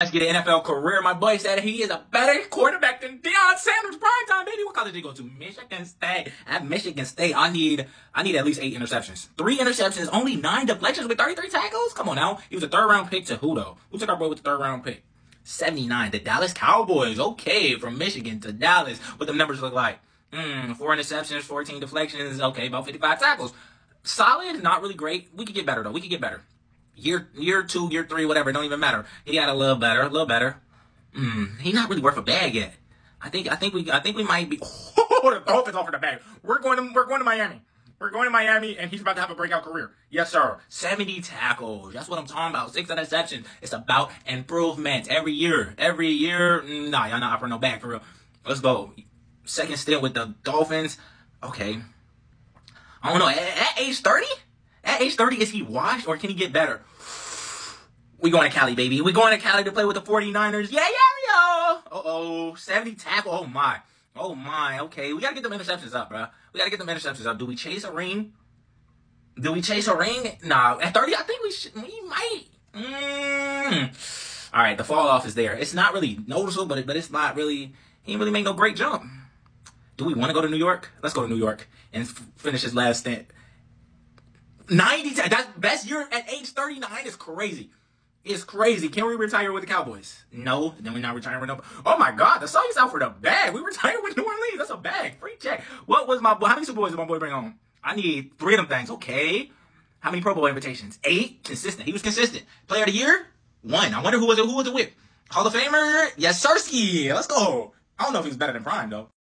Let's get an NFL career. My boy said he is a better quarterback than Deion Sanders. Prime time, baby. What college did he go to? Michigan State. At Michigan State, I need I need at least eight interceptions. Three interceptions, only nine deflections with 33 tackles. Come on now. He was a third round pick to who though? Who took our boy with the third round pick? 79. The Dallas Cowboys. Okay, from Michigan to Dallas. What the numbers look like? Mm, four interceptions, 14 deflections. Okay, about 55 tackles. Solid, not really great. We could get better though. We could get better year year two, year three, whatever. Don't even matter. He got a little better, a little better. Mm, he's not really worth a bag yet. I think I think we I think we might be. Oh, the Dolphins offered a bag. We're going to we're going to Miami. We're going to Miami, and he's about to have a breakout career. Yes, sir. 70 tackles. That's what I'm talking about. Six interceptions. It's about improvement every year. Every year. Nah, y'all not offering no bag for real. Let's go. Second stint with the Dolphins. Okay. I don't know. At, at age 30? At age 30, is he washed or can he get better? We going to Cali, baby. We going to Cali to play with the 49ers. Yeah, yeah, yo. Uh-oh. 70 tackle. Oh, my. Oh, my. Okay. We got to get them interceptions up, bro. We got to get them interceptions up. Do we chase a ring? Do we chase a ring? Nah. At 30, I think we should. We might. Mm. All right. The fall off is there. It's not really noticeable, but, it, but it's not really. He really make no great jump. Do we want to go to New York? Let's go to New York and finish his last stint. 90 That's best year at age 39 is crazy. It's crazy. Can we retire with the Cowboys? No. Then we're not retiring with no. Oh my God, the Saints out for the bag. We retired with New Orleans. That's a bag. Free check. What was my boy? How many Super Bowls did my boy bring home? I need three of them things. Okay. How many Pro Bowl invitations? Eight. Consistent. He was consistent. Player of the year? One. I wonder who was it. Who was it with? Hall of Famer? Yes, Sirski. Let's go. I don't know if he was better than Prime though.